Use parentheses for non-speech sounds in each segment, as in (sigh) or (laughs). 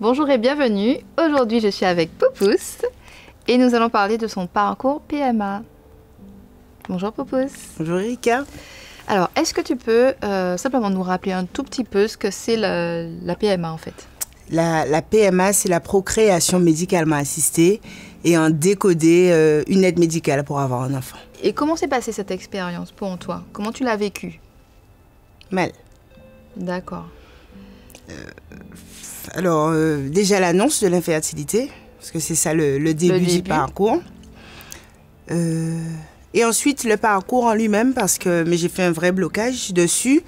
Bonjour et bienvenue. Aujourd'hui, je suis avec Poupous et nous allons parler de son parcours PMA. Bonjour Poupous. Bonjour Erika. Alors, est-ce que tu peux euh, simplement nous rappeler un tout petit peu ce que c'est la, la PMA en fait? La, la PMA, c'est la procréation médicalement assistée et en décoder euh, une aide médicale pour avoir un enfant. Et comment s'est passée cette expérience pour toi? Comment tu l'as vécue? Mal. D'accord. Alors, euh, déjà l'annonce de l'infertilité, parce que c'est ça le, le début, du début. parcours. Euh, et ensuite, le parcours en lui-même, parce que j'ai fait un vrai blocage dessus.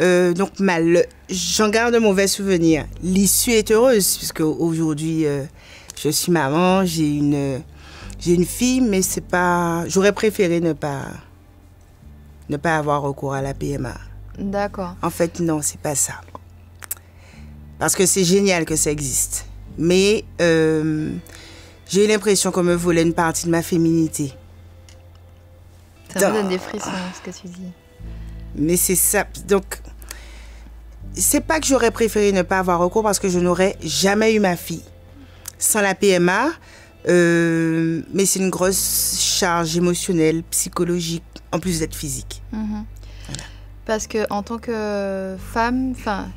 Euh, donc, mal. J'en garde un mauvais souvenir. L'issue est heureuse, puisque aujourd'hui, euh, je suis maman, j'ai une, j'ai une fille, mais c'est pas. J'aurais préféré ne pas, ne pas avoir recours à la PMA. D'accord. En fait, non, c'est pas ça. Parce que c'est génial que ça existe. Mais euh, j'ai eu l'impression qu'on me volait une partie de ma féminité. Ça me donne des frissons ce que tu dis. Mais c'est ça. Donc, c'est pas que j'aurais préféré ne pas avoir recours parce que je n'aurais jamais eu ma fille sans la PMA. euh, mais c'est une grosse charge émotionnelle, psychologique, en plus d'être physique. Mhm. Parce que en tant que femme, enfin,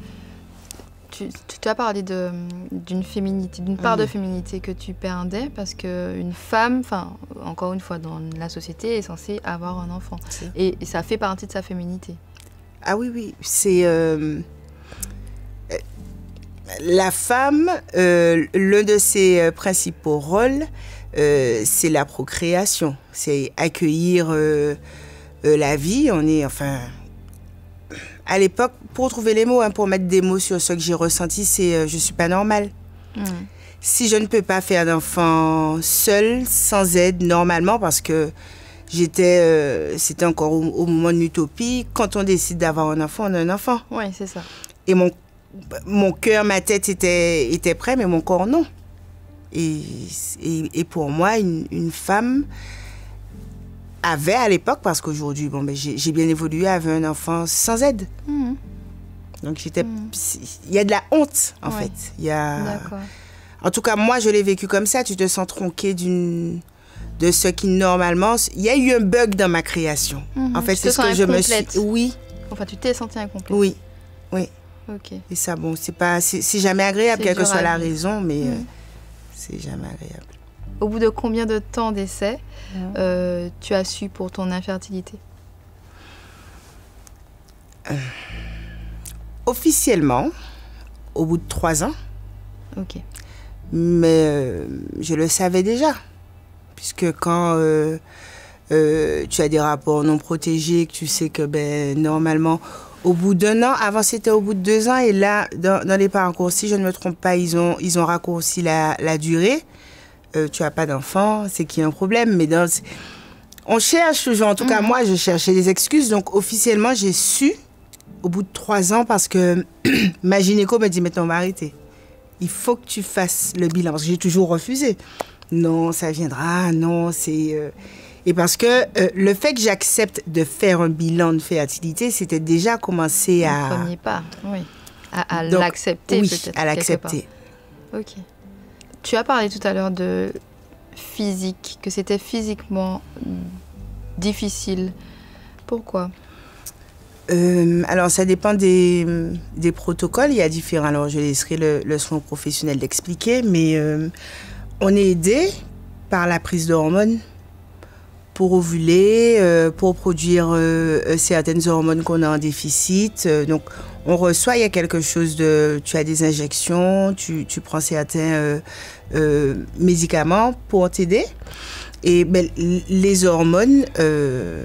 tu, as parlé d'une féminité, d'une part de féminité que tu perdais parce que une femme, enfin, encore une fois, dans la société, est censée avoir un enfant et, et ça fait partie de sa féminité. Ah oui, oui, c'est... euh, la femme, euh, l'un de ses euh, principaux rôles, euh, c'est la procréation. C'est accueillir la vie. On est, enfin... À l'époque, pour trouver les mots, hein, pour mettre des mots sur ce que j'ai ressenti, c'est euh, je suis pas normale. Mhm. Si je ne peux pas faire d'enfant seul, sans aide, normalement, parce que j'étais, euh, c'était encore au, au moment de l'utopie, quand on décide d'avoir un enfant, on a un enfant. Oui, c'est ça. Et mon, mon cœur, ma tête était, était prêt, mais mon corps, non. Et, et, et pour moi, une, une femme avait à l'époque, parce qu'aujourd'hui, bon, ben, j'ai bien évolué, avait un enfant sans aide. Mhm. Donc j'étais, Mhm. il y a de la honte, en Ouais. fait. Il y a, en tout cas, moi, je l'ai vécu comme ça. Tu te sens tronqué d'une de ce qui normalement, il y a eu un bug dans ma création. Mhm. En fait, c'est ce que je me suis. Oui, Enfin, tu t'es sentie incomplète. oui. Ok. Et ça, bon, c'est pas, c'est jamais agréable, quelle que soit la raison, mais euh, Mhm. c'est jamais agréable. Au bout de combien de temps d'essai euh, tu as su pour ton infertilité? Officiellement, au bout de trois ans, Ok. mais euh, je le savais déjà, puisque quand euh, euh, tu as des rapports non protégés, que tu sais que ben normalement au bout d'un an, avant c'était au bout de deux ans, et là dans, dans les parcours, si je ne me trompe pas, ils ont ils ont raccourci la, la durée. Euh, tu as pas d'enfant, c'est qu'il y a un problème, mais dans on cherche toujours, en tout cas Mhm. moi je cherchais des excuses, donc officiellement j'ai su au bout de trois ans parce que (clears throat) ma gynéco me dit maintenant on va arrêter il faut que tu fasses le bilan. Parce que j'ai toujours refusé. Non, ça viendra, non, c'est... euh, Et parce que euh, le fait que j'accepte de faire un bilan de fertilité, c'était déjà commencer Le à... premier pas, oui. À, à l'accepter oui, peut-être. à quelque l'accepter. Ok. Tu as parlé tout à l'heure de physique, que c'était physiquement difficile. Pourquoi? Euh, alors, ça dépend des, des protocoles. Il y a différents. Alors, je laisserai le, le soin professionnel d'expliquer, mais euh, on est aidé par la prise d'hormones pour ovuler, euh, pour produire certaines hormones qu'on a en déficit. Donc, on reçoit, il y a quelque chose de... Tu as des injections, tu, tu prends certains euh, euh, médicaments pour t'aider. Et ben, les hormones, euh,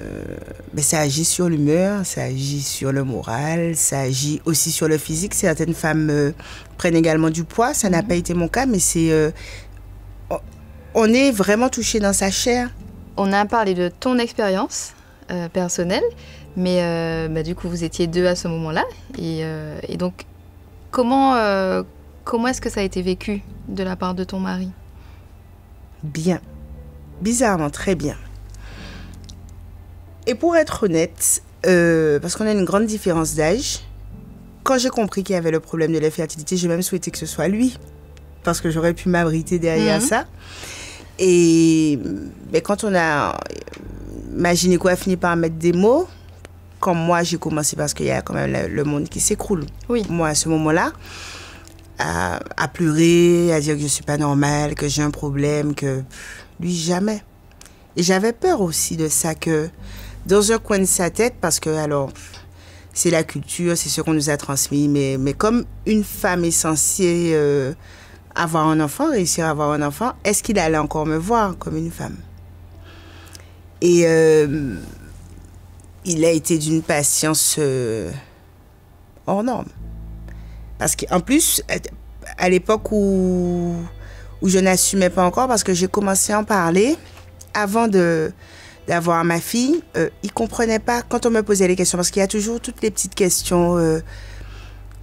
ben, ça agit sur l'humeur, ça agit sur le moral, ça agit aussi sur le physique. Certaines femmes prennent également du poids, ça n'a Mhm. pas été mon cas, mais c'est... on- est vraiment touché dans sa chair. On a parlé de ton expérience personnelle, mais euh, bah, du coup, vous étiez deux à ce moment-là. Et, euh, et donc, comment, euh, comment est-ce que ça a été vécu de la part de ton mari? Bien. Bizarrement, très bien. Et pour être honnête, parce qu'on a une grande différence d'âge, quand j'ai compris qu'il y avait le problème de l'infertilité, j'ai même souhaité que ce soit lui parce que j'aurais pu m'abriter derrière Mhm. ça. Et ben, quand on a. Ma gynéco a fini par mettre des mots. Comme moi, j'ai commencé parce qu'il y a quand même le, le monde qui s'écroule. Oui. Moi, à ce moment-là, à, à pleurer, à dire que je suis pas normale, que j'ai un problème, que lui, jamais. Et j'avais peur aussi de ça, que dans un coin de sa tête, parce que alors, c'est la culture, c'est ce qu'on nous a transmis, mais, mais comme une femme est censée euh, avoir un enfant, réussir à avoir un enfant, est-ce qu'il allait encore me voir comme une femme? Et euh, il a été d'une patience euh, hors norme. Parce qu'en plus, à l'époque où, où je n'assumais pas encore, parce que j'ai commencé à en parler avant de d'avoir ma fille, euh, il comprenait pas quand on me posait les questions, parce qu'il y a toujours toutes les petites questions euh,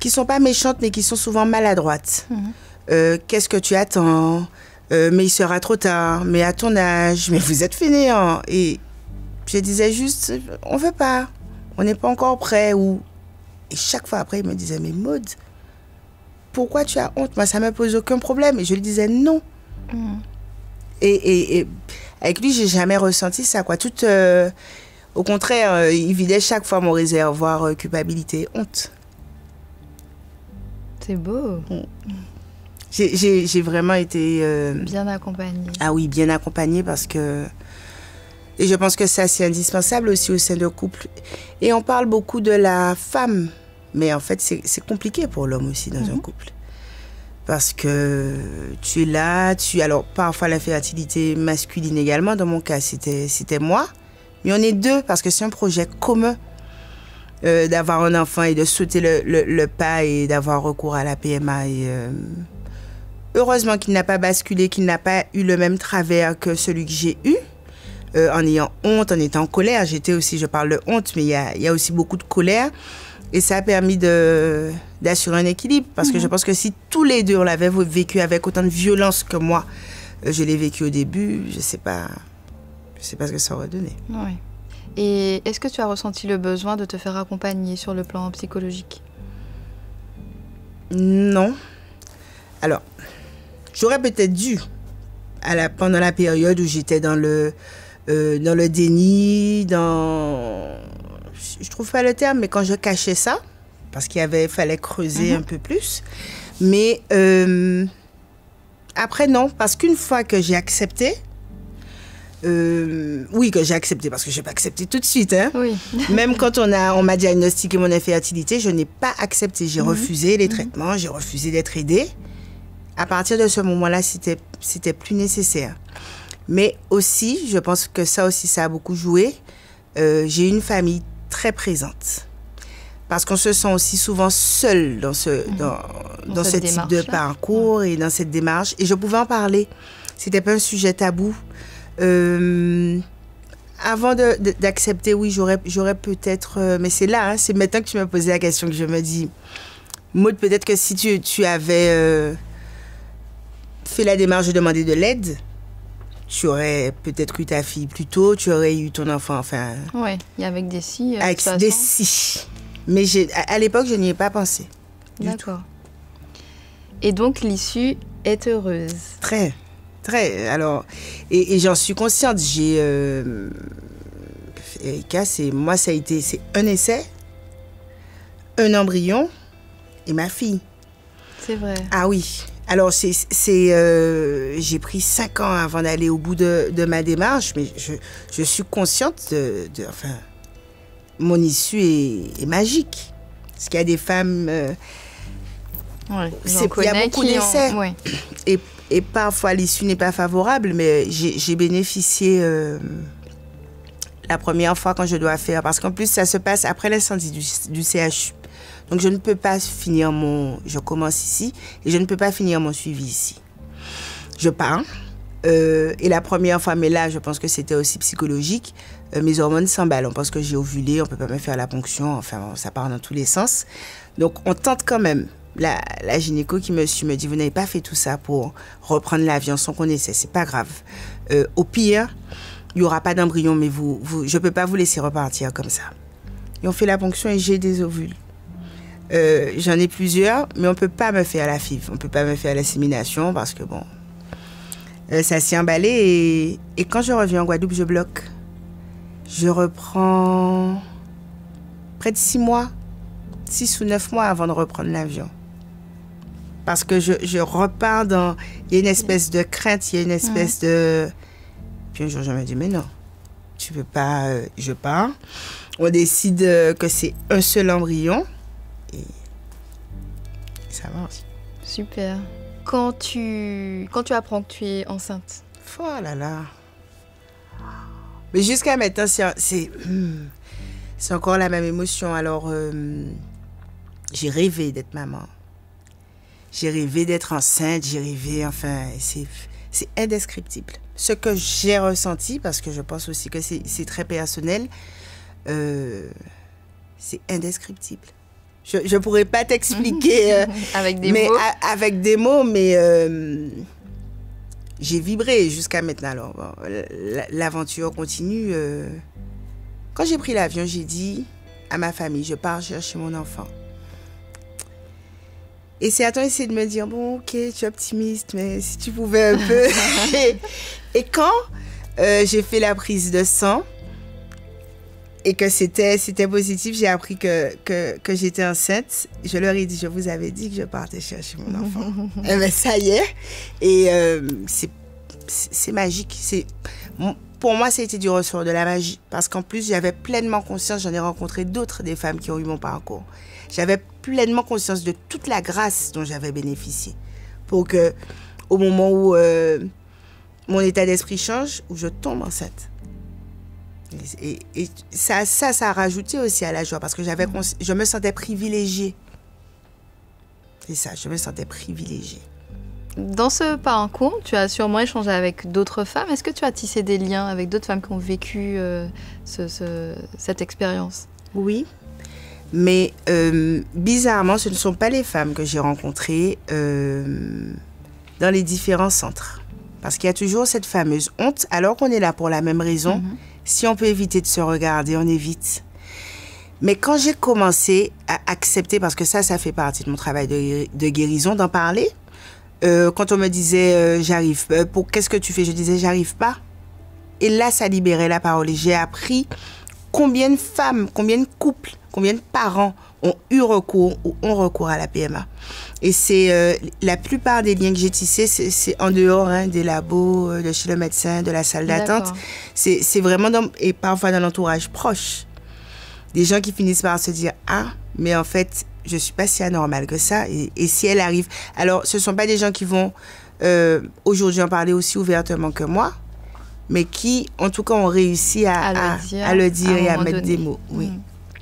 qui sont pas méchantes, mais qui sont souvent maladroites. Mhm. Euh, Qu'est-ce que tu attends? Euh, Mais il sera trop tard. Mais à ton âge, mais vous êtes fainéant. Et je disais juste, on veut pas, on n'est pas encore prêt. Ou et chaque fois après, il me disait, mais Maud, pourquoi tu as honte? Moi, ça me pose aucun problème. Et je lui disais non. Mhm. Et, et- et avec lui, j'ai jamais ressenti ça, quoi. Tout, euh, au contraire, euh, il vidait chaque fois mon réservoir euh, culpabilité, honte. C'est beau. J'ai- J'ai vraiment été, euh, Bien accompagné. ah oui, bien accompagnée parce que, et je pense que ça c'est indispensable aussi au sein d'un couple. Et on parle beaucoup de la femme, mais en fait c'est compliqué pour l'homme aussi dans un couple. Parce que tu es là, tu alors parfois la fertilité masculine également. Dans mon cas, c'était c'était moi, mais on est deux parce que c'est un projet commun euh, d'avoir un enfant et de sauter le, le- le pas et d'avoir recours à la PMA. Et euh, heureusement qu'il n'a pas basculé, qu'il n'a pas eu le même travers que celui que j'ai eu. Euh, en ayant honte, en étant en colère. J'étais aussi, je parle de honte, mais il y a, il y a aussi beaucoup de colère. Et ça a permis d'assurer un équilibre. Parce que je pense que si tous les deux, on l'avait vécu avec autant de violence que moi, euh, je l'ai vécu au début, je sais pas, je sais pas ce que ça aurait donné. Oui. Et est-ce que tu as ressenti le besoin de te faire accompagner sur le plan psychologique? Non. Alors, j'aurais peut-être dû, à la, pendant la période où j'étais dans le, euh, dans le déni, dans... Je trouve pas le terme, mais quand je cachais ça, parce qu'il y avait, fallait creuser un peu plus. Mais euh, après, non, parce qu'une fois que j'ai accepté, euh, oui, que j'ai accepté, parce que je n'ai pas accepté tout de suite, hein, Oui. (laughs) même quand on a, on m'a diagnostiqué mon infertilité, je n'ai pas accepté. J'ai Mhm. refusé les traitements, j'ai refusé d'être aidée. À partir de ce moment-là, c'était, c'était plus nécessaire. Mais aussi, je pense que ça aussi, ça a beaucoup joué. Euh, j'ai une famille très présente. Parce qu'on se sent aussi souvent seul dans ce, dans, Mhm. Dans dans cette ce type de parcours et dans cette démarche. Et je pouvais en parler. C'était pas un sujet tabou. Euh, avant d'accepter, oui, j'aurais, j'aurais peut-être. euh, mais c'est là, hein, c'est maintenant que tu m'as posé la question que je me dis. Maud, peut-être que si tu, tu avais euh, fait la démarche de demander de l'aide, tu aurais peut-être eu ta fille plus tôt, tu aurais eu ton enfant, enfin, Oui. Et avec des si. euh, avec des si. Mais à, à l'époque, je n'y ai pas pensé. D'accord. Et donc l'issue est heureuse. Très, très. Alors, et, et j'en suis consciente. J'ai. Euh, Erika, c'est moi, ça a été, c'est un essai, un embryon et ma fille. C'est vrai. Ah oui. Alors, c'est, euh, j'ai pris cinq ans avant d'aller au bout de, de ma démarche, mais je, je suis consciente de, de- enfin, mon issue est, est magique. Parce qu'il y a des femmes, euh, Ouais. Il y a beaucoup d'essais. ouais. et, et parfois l'issue n'est pas favorable, mais j'ai, j'ai bénéficié euh, la première fois quand je dois faire, parce qu'en plus ça se passe après l'incendie du, du CHU. Donc je ne peux pas finir mon, je commence ici et je ne peux pas finir mon suivi ici. Je pars. euh, et la première fois, mais là, je pense que c'était aussi psychologique. euh, mes hormones s'emballent. On pense que j'ai ovulé, on peut pas me faire la ponction. Enfin, ça part dans tous les sens. Donc, on tente quand même. La, la gynéco qui me suit me dit, vous n'avez pas fait tout ça pour reprendre l'avion sans qu'on essaie. C'est pas grave. Euh, au pire, il y aura pas d'embryon, mais vous, vous, je peux pas vous laisser repartir comme ça. Et on fait la ponction et j'ai des ovules. Euh, J'en ai plusieurs, mais on peut pas me faire la FIV. On peut pas me faire l'assimilation parce que bon, euh, ça s'est emballé. Et, et quand je reviens en Guadeloupe, je bloque. Je reprends près de six mois, six ou neuf mois avant de reprendre l'avion. Parce que je, je repars dans. Il y a une espèce de crainte, il y a une espèce de. Puis un jour, je me dis, mais non, tu peux pas. euh, je pars. On décide euh, que c'est un seul embryon. Et ça marche. Super. Quand tu, quand tu apprends que tu es enceinte, Oh là là. Mais jusqu'à maintenant, c'est c'est hmm, c'est encore la même émotion. Alors, euh, j'ai rêvé d'être maman. J'ai rêvé d'être enceinte. J'ai rêvé, enfin, c'est c'est indescriptible. Ce que j'ai ressenti, parce que je pense aussi que c'est c'est très personnel, euh, c'est indescriptible. Je ne pourrais pas t'expliquer. euh, (laughs) avec des mais mots. a- avec des mots, mais euh, j'ai vibré jusqu'à maintenant. Alors, bon, l'aventure continue. euh. Quand j'ai pris l'avion, j'ai dit à ma famille, je pars chercher mon enfant. Et certains essaient de me dire, bon, ok, tu es optimiste, mais si tu pouvais un peu. et, (laughs) (laughs) et quand j'ai fait la prise de sang et que c'était c'était positif, j'ai appris que, que, que j'étais enceinte. Je leur ai dit, je vous avais dit que je partais chercher mon enfant. (laughs) Eh ben, ça y est. Et euh, c'est magique. C'est pour moi, c'était du ressort de la magie. Parce qu'en plus, j'avais pleinement conscience, j'en ai rencontré d'autres des femmes qui ont eu mon parcours. J'avais pleinement conscience de toute la grâce dont j'avais bénéficié. Pour que, au moment où euh, mon état d'esprit change, où je tombe enceinte. Et, ça, ça, ça a rajouté aussi à la joie parce que j'avais, cons- je me sentais privilégiée. C'est ça, je me sentais privilégiée. Dans ce parcours, tu as sûrement échangé avec d'autres femmes. Est-ce que tu as tissé des liens avec d'autres femmes qui ont vécu euh, ce- ce- cette expérience? Oui, mais euh, bizarrement, ce ne sont pas les femmes que j'ai rencontrées euh, dans les différents centres. Parce qu'il y a toujours cette fameuse honte, alors qu'on est là pour la même raison. Mhm. Si on peut éviter de se regarder, on évite. Mais quand j'ai commencé à accepter, parce que ça, ça fait partie de mon travail de, guérison, d'en parler, euh, quand on me disait euh, j'arrive, euh, pour qu'est-ce que tu fais? Je disais j'arrive pas. Et là, ça libérait la parole. Et j'ai appris combien de femmes, combien de couples, combien de parents ont eu recours ou ont recours à la PMA. Et c'est euh, la plupart des liens que j'ai tissés, c'est- en dehors hein, des labos, euh, de chez le médecin, de la salle d'attente. C'est vraiment dans, et parfois dans l'entourage proche. Des gens qui finissent par se dire Ah, mais en fait, je suis pas si anormale que ça. Et, et si elle arrive. Alors, ce sont pas des gens qui vont euh, aujourd'hui en parler aussi ouvertement que moi, mais qui, en tout cas, ont réussi à, À le dire à le dire à un et à mettre donné. des mots. Oui, Mhm.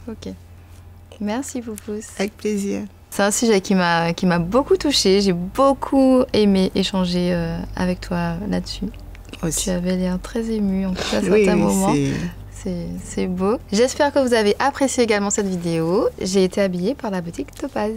Ok. Merci Poupous. avec plaisir. C'est un sujet qui m'a qui m'a beaucoup touchée. J'ai beaucoup aimé échanger euh, avec toi là-dessus. Aussi. Tu avais l'air très ému en tout cas à Oui, certains oui, moments. c'est beau. J'espère que vous avez apprécié également cette vidéo. J'ai été habillée par la boutique Topaz.